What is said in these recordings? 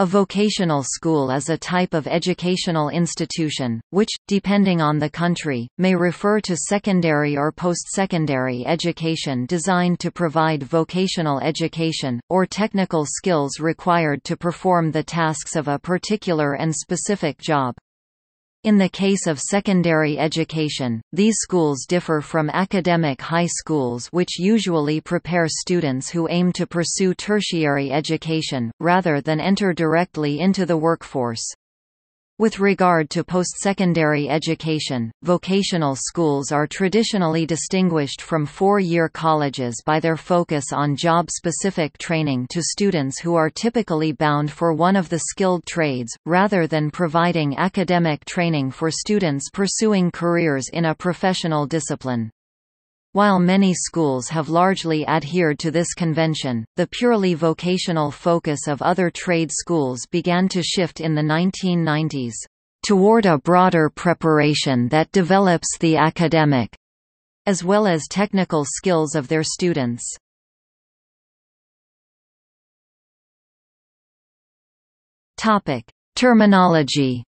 A vocational school is a type of educational institution, which, depending on the country, may refer to secondary or post-secondary education designed to provide vocational education, or technical skills required to perform the tasks of a particular and specific job. In the case of secondary education, these schools differ from academic high schools which usually prepare students who aim to pursue tertiary education, rather than enter directly into the workforce. With regard to post-secondary education, vocational schools are traditionally distinguished from four-year colleges by their focus on job-specific training to students who are typically bound for one of the skilled trades, rather than providing academic training for students pursuing careers in a professional discipline. While many schools have largely adhered to this convention, the purely vocational focus of other trade schools began to shift in the 1990s, toward a broader preparation that develops the academic as well as technical skills of their students. Terminology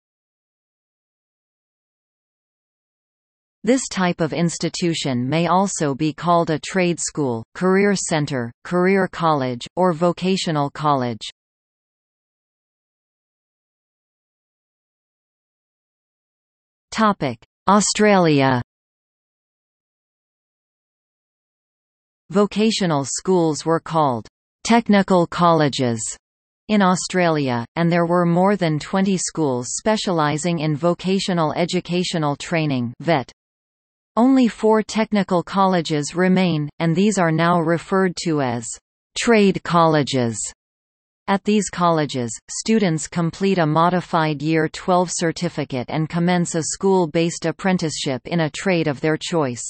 This type of institution may also be called a trade school, career center, career college, or vocational college. Australia Vocational schools were called technical colleges in Australia, and there were more than 20 schools specialising in vocational educational training VET. Only four technical colleges remain, and these are now referred to as trade colleges. At these colleges, students complete a modified Year 12 certificate and commence a school-based apprenticeship in a trade of their choice.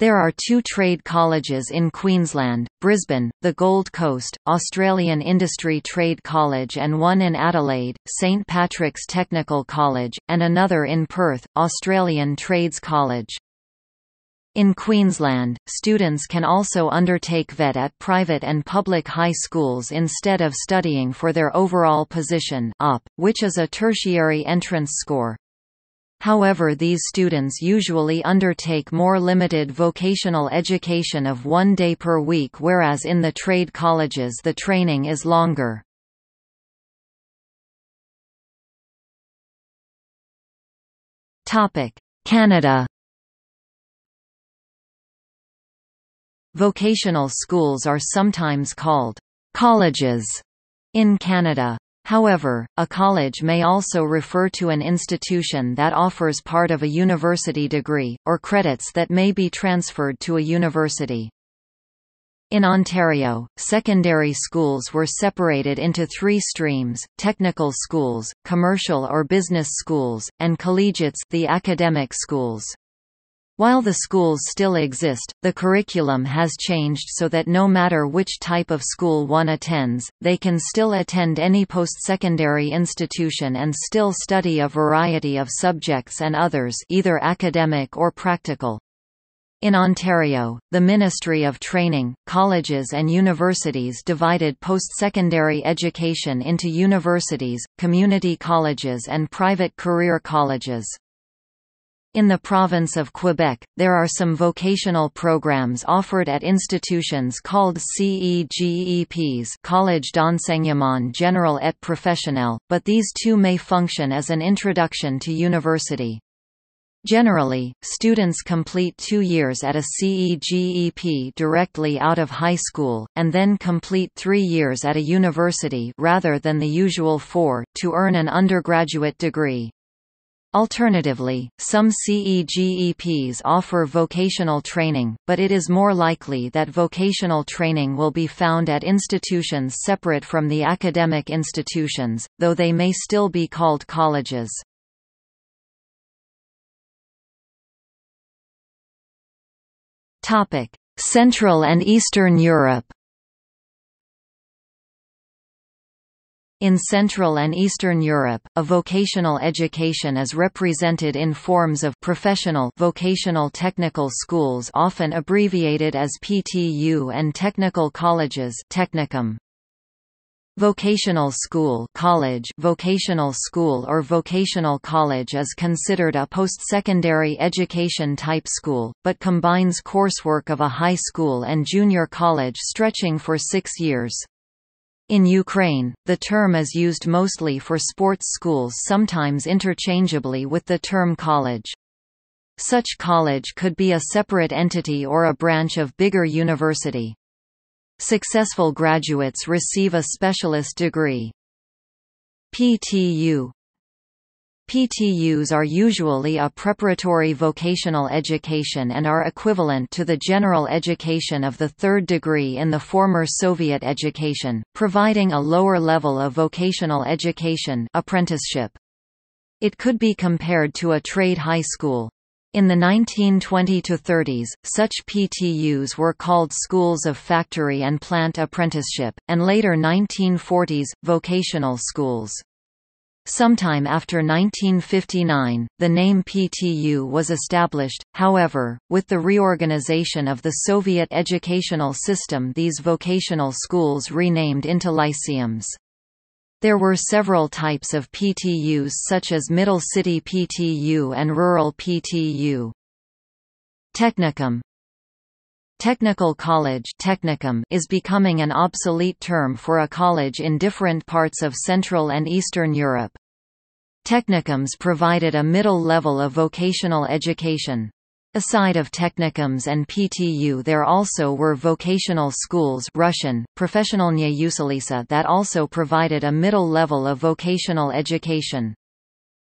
There are two trade colleges in Queensland, Brisbane, the Gold Coast, Australian Industry Trade College and one in Adelaide, St Patrick's Technical College, and another in Perth, Australian Trades College. In Queensland, students can also undertake VET at private and public high schools instead of studying for their overall position OP, which is a tertiary entrance score. However these students usually undertake more limited vocational education of one day per week whereas in the trade colleges the training is longer. Canada Vocational schools are sometimes called colleges in Canada. However, a college may also refer to an institution that offers part of a university degree, or credits that may be transferred to a university. In Ontario, secondary schools were separated into three streams, technical schools, commercial or business schools, and collegiates the academic schools. While the schools still exist, the curriculum has changed so that no matter which type of school one attends, they can still attend any post-secondary institution and still study a variety of subjects and others either academic or practical. In Ontario, the Ministry of Training, Colleges and Universities divided post-secondary education into universities, community colleges and private career colleges. In the province of Quebec, there are some vocational programs offered at institutions called CEGEPs Collège d'enseignement général et professionnel, but these too may function as an introduction to university. Generally, students complete two years at a CEGEP directly out of high school, and then complete three years at a university rather than the usual four, to earn an undergraduate degree. Alternatively, some CEGEPs offer vocational training, but it is more likely that vocational training will be found at institutions separate from the academic institutions, though they may still be called colleges. Central and Eastern Europe In Central and Eastern Europe, a vocational education is represented in forms of professional vocational technical schools often abbreviated as PTU and technical colleges technicum. Vocational school college vocational school or vocational college is considered a post-secondary education type school, but combines coursework of a high school and junior college stretching for six years. In Ukraine, the term is used mostly for sports schools sometimes interchangeably with the term college. Such college could be a separate entity or a branch of bigger university. Successful graduates receive a specialist degree. PTU PTUs are usually a preparatory vocational education and are equivalent to the general education of the third degree in the former Soviet education, providing a lower level of vocational education apprenticeship. It could be compared to a trade high school. In the 1920–30s, such PTUs were called schools of factory and plant apprenticeship, and later 1940s, vocational schools. Sometime after 1959, the name PTU was established, however, with the reorganization of the Soviet educational system these vocational schools renamed into lyceums. There were several types of PTUs such as Middle City PTU and Rural PTU. Technicum Technical college technicum is becoming an obsolete term for a college in different parts of Central and Eastern Europe. Technicums provided a middle level of vocational education. Aside of technicums and PTU there also were vocational schools Russian, that also provided a middle level of vocational education.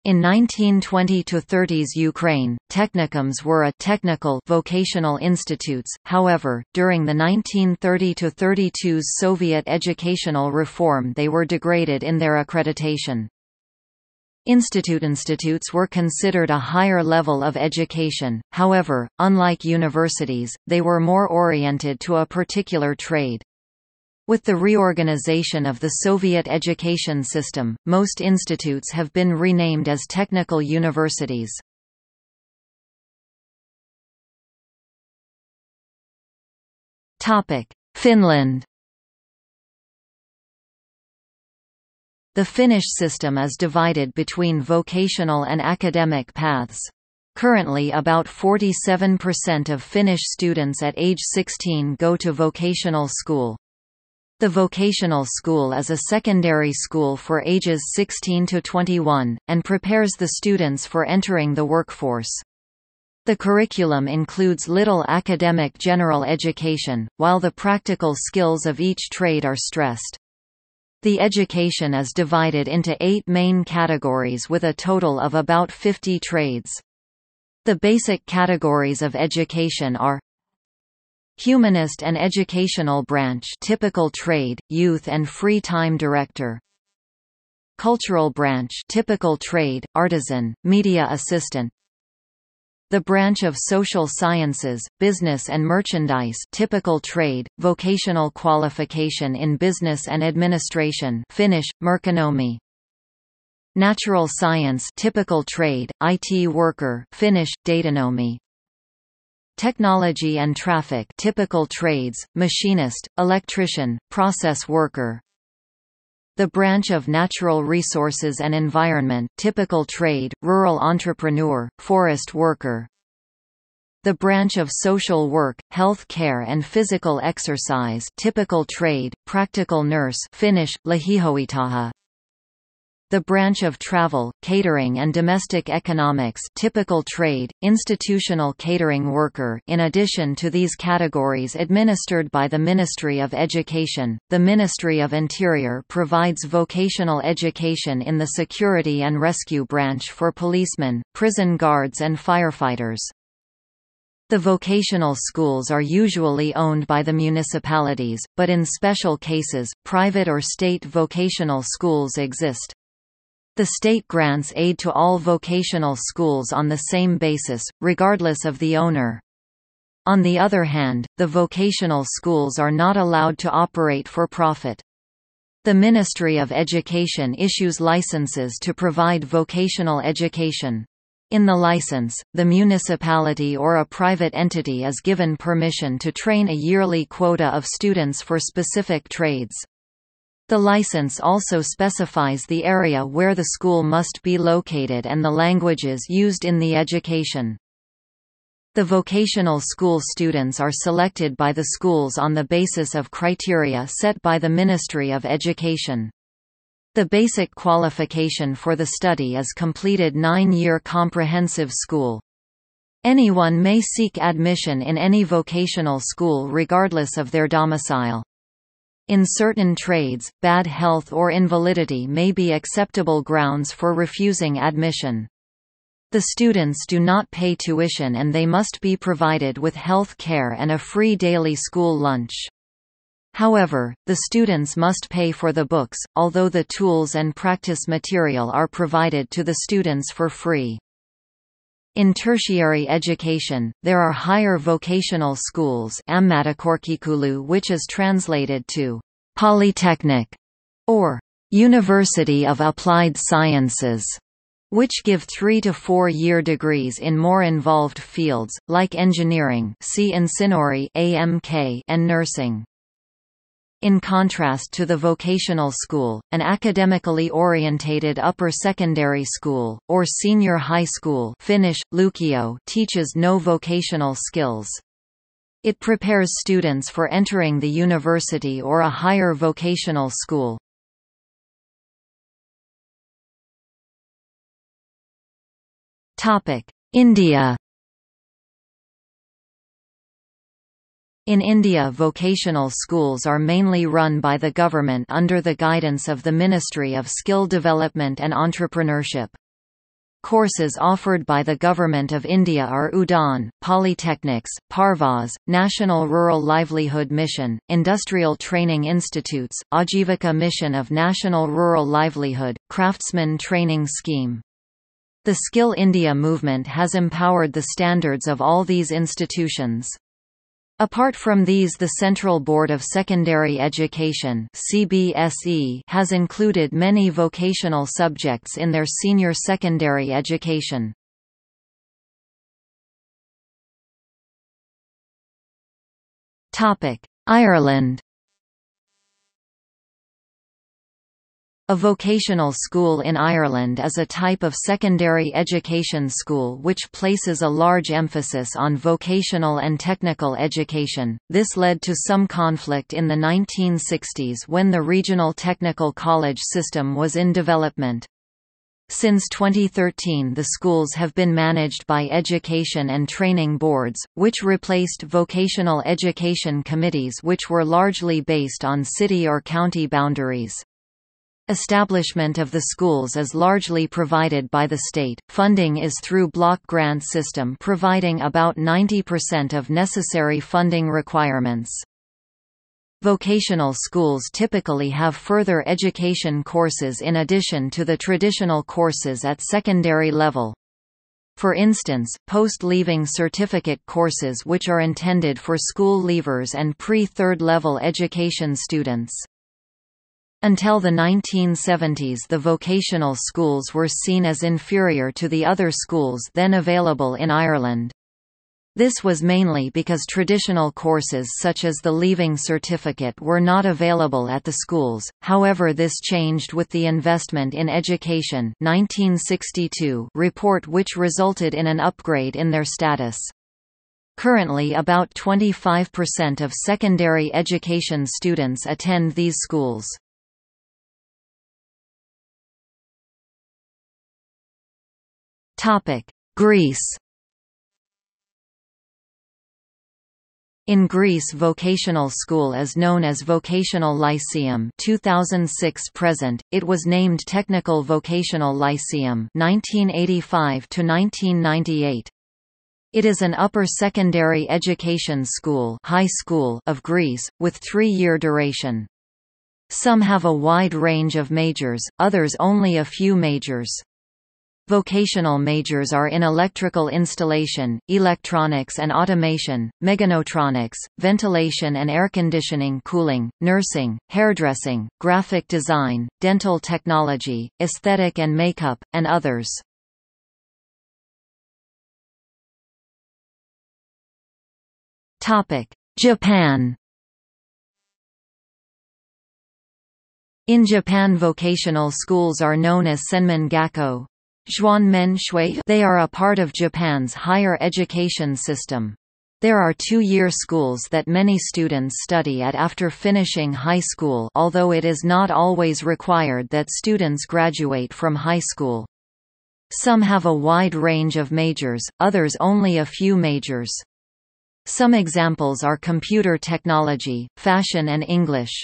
In 1920–30s Ukraine, technicums were a technical vocational institutes, however, during the 1930–32s Soviet educational reform they were degraded in their accreditation. Institute institutes were considered a higher level of education, however, unlike universities, they were more oriented to a particular trade. With the reorganization of the Soviet education system, most institutes have been renamed as technical universities. Finland The Finnish system is divided between vocational and academic paths. Currently about 47% of Finnish students at age 16 go to vocational school. The vocational school is a secondary school for ages 16 to 21, and prepares the students for entering the workforce. The curriculum includes little academic general education, while the practical skills of each trade are stressed. The education is divided into eight main categories with a total of about 50 trades. The basic categories of education are Humanist and Educational Branch typical trade, youth and free time director Cultural Branch typical trade, artisan, media assistant the branch of social sciences, business and merchandise typical trade, vocational qualification in business and administration Finnish, merkonomi. Natural science typical trade, IT worker Finnish, datanomi. Technology and traffic typical trades, machinist, electrician, process worker, the branch of natural resources and environment typical trade, rural entrepreneur, forest worker. The branch of social work, health care and physical exercise typical trade, practical nurse Finnish, lähihoitaja the branch of travel, catering and domestic economics typical trade, institutional catering worker in addition to these categories administered by the Ministry of Education, the Ministry of Interior provides vocational education in the security and rescue branch for policemen, prison guards and firefighters. The vocational schools are usually owned by the municipalities, but in special cases, private or state vocational schools exist. The state grants aid to all vocational schools on the same basis, regardless of the owner. On the other hand, the vocational schools are not allowed to operate for profit. The Ministry of Education issues licenses to provide vocational education. In the license, the municipality or a private entity is given permission to train a yearly quota of students for specific trades. The license also specifies the area where the school must be located and the languages used in the education. The vocational school students are selected by the schools on the basis of criteria set by the Ministry of Education. The basic qualification for the study is completed nine-year comprehensive school. Anyone may seek admission in any vocational school regardless of their domicile. In certain trades, bad health or invalidity may be acceptable grounds for refusing admission. The students do not pay tuition and they must be provided with health care and a free daily school lunch. However, the students must pay for the books, although the tools and practice material are provided to the students for free. In tertiary education, there are higher vocational schools which is translated to «polytechnic» or «University of Applied Sciences», which give three- to four-year degrees in more involved fields, like engineering see insinööri AMK and nursing. In contrast to the vocational school, an academically orientated upper secondary school, or senior high school Finnish, lukio teaches no vocational skills. It prepares students for entering the university or a higher vocational school. India In India vocational schools are mainly run by the government under the guidance of the Ministry of Skill Development and Entrepreneurship. Courses offered by the Government of India are Udaan, Polytechnics, Parvaz, National Rural Livelihood Mission, Industrial Training Institutes, Ajivika Mission of National Rural Livelihood, Craftsman Training Scheme. The Skill India movement has empowered the standards of all these institutions. Apart from these the Central Board of Secondary Education CBSE has included many vocational subjects in their senior secondary education. Ireland A vocational school in Ireland is a type of secondary education school which places a large emphasis on vocational and technical education. This led to some conflict in the 1960s when the regional technical college system was in development. Since 2013 the schools have been managed by education and training boards, which replaced vocational education committees which were largely based on city or county boundaries. Establishment of the schools is largely provided by the state, funding is through block grant system providing about 90% of necessary funding requirements. Vocational schools typically have further education courses in addition to the traditional courses at secondary level. For instance, post-leaving certificate courses which are intended for school leavers and pre-third level education students. Until the 1970s the vocational schools were seen as inferior to the other schools then available in Ireland. This was mainly because traditional courses such as the Leaving Certificate were not available at the schools, however this changed with the Investment in Education 1962 report which resulted in an upgrade in their status. Currently about 25% of secondary education students attend these schools. Greece In Greece vocational school is known as Vocational Lyceum 2006 present, it was named Technical Vocational Lyceum 1985 -1998. It is an upper secondary education school, high school of Greece, with three-year duration. Some have a wide range of majors, others only a few majors. Vocational majors are in electrical installation, electronics and automation, mechatronics, ventilation and air conditioning cooling, nursing, hairdressing, graphic design, dental technology, aesthetic and makeup, and others. Japan In Japan vocational schools are known as Senmon Gakko. They are a part of Japan's higher education system. There are two-year schools that many students study at after finishing high school although it is not always required that students graduate from high school. Some have a wide range of majors, others only a few majors. Some examples are computer technology, fashion and English.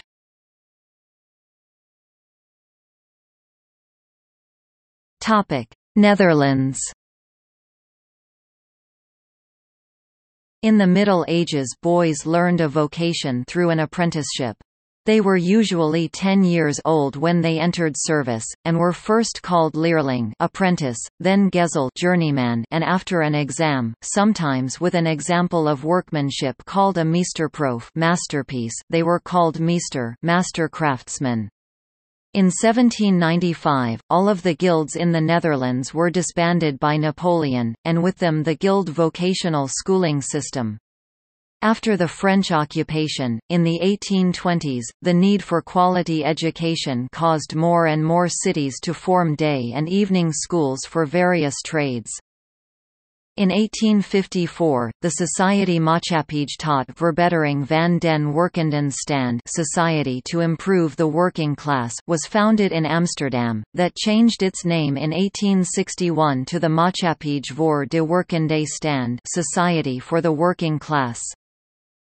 Netherlands In the Middle Ages boys learned a vocation through an apprenticeship. They were usually 10 years old when they entered service, and were first called leerling apprentice, then gezel journeyman and after an exam, sometimes with an example of workmanship called a meesterproef masterpiece, they were called meester master craftsman. In 1795, all of the guilds in the Netherlands were disbanded by Napoleon, and with them the guild vocational schooling system. After the French occupation, in the 1820s, the need for quality education caused more and more cities to form day and evening schools for various trades. In 1854, the Society Maatschappij tot Verbetering van den Werkenden Stand Society to Improve the Working Class was founded in Amsterdam, that changed its name in 1861 to the Maatschappij voor de Werkende Stand Society for the Working Class.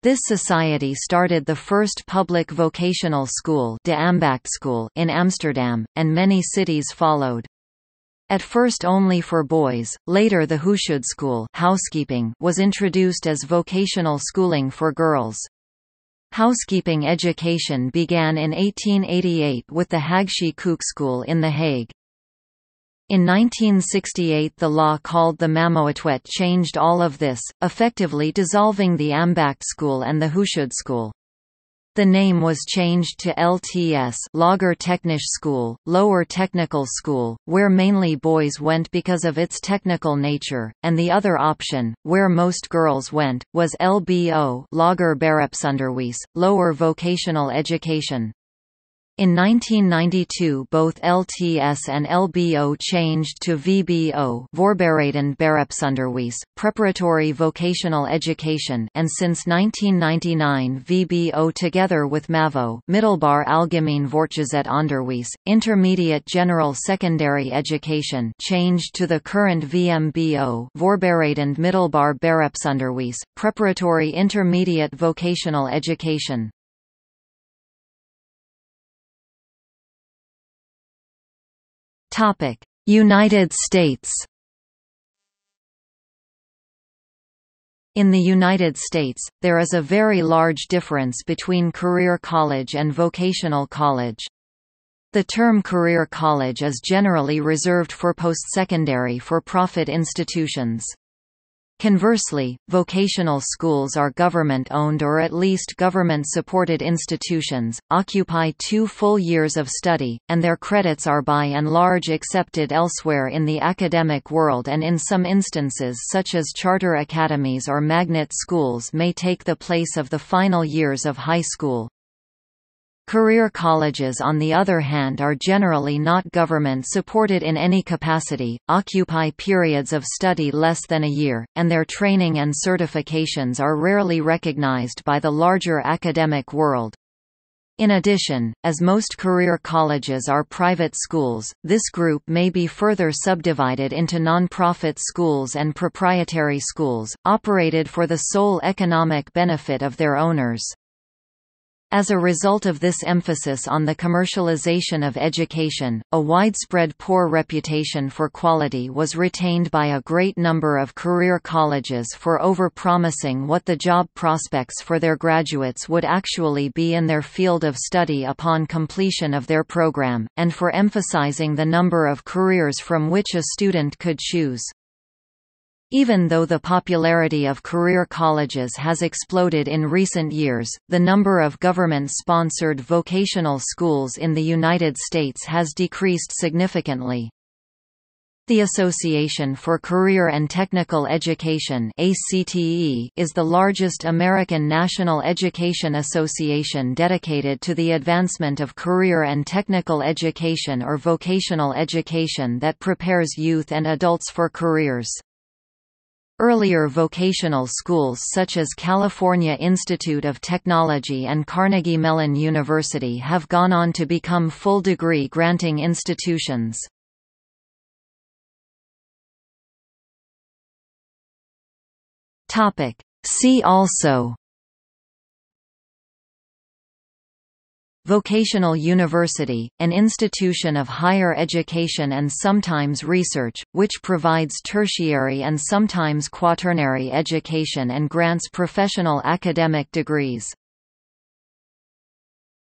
This society started the first public vocational school de Ambachtschool in Amsterdam, and many cities followed. At first only for boys, later the Huishoudschool housekeeping was introduced as vocational schooling for girls. Housekeeping education began in 1888 with the Haagse Kookschool in The Hague. In 1968 the law called the Mamoetwet changed all of this, effectively dissolving the Ambacht school and the Huishoudschool. The name was changed to LTS Lager Technisch School, Lower Technical School, where mainly boys went because of its technical nature, and the other option, where most girls went, was LBO Lager Beroepsonderwijs, Lower Vocational Education. In 1992 both LTS and LBO changed to VBO Preparatory Vocational Education and since 1999 VBO together with MAVO Middelbaar Algemeen Voortgezet Onderwijs, Intermediate General Secondary Education changed to the current VMBO Voorbereidend Middelbaar Beroepsonderwijs, Preparatory Intermediate Vocational Education. United States In the United States, there is a very large difference between career college and vocational college. The term career college is generally reserved for post-secondary for-profit institutions. Conversely, vocational schools are government-owned or at least government-supported institutions, occupy two full years of study, and their credits are by and large accepted elsewhere in the academic world and in some instances such as charter academies or magnet schools may take the place of the final years of high school. Career colleges on the other hand are generally not government-supported in any capacity, occupy periods of study less than a year, and their training and certifications are rarely recognized by the larger academic world. In addition, as most career colleges are private schools, this group may be further subdivided into non-profit schools and proprietary schools, operated for the sole economic benefit of their owners. As a result of this emphasis on the commercialization of education, a widespread poor reputation for quality was retained by a great number of career colleges for over-promising what the job prospects for their graduates would actually be in their field of study upon completion of their program, and for emphasizing the number of careers from which a student could choose. Even though the popularity of career colleges has exploded in recent years, the number of government-sponsored vocational schools in the United States has decreased significantly. The Association for Career and Technical Education is the largest American national education association dedicated to the advancement of career and technical education or vocational education that prepares youth and adults for careers. Earlier vocational schools such as California Institute of Technology and Carnegie Mellon University have gone on to become full degree granting institutions. See also Vocational University, an institution of higher education and sometimes research, which provides tertiary and sometimes quaternary education and grants professional academic degrees.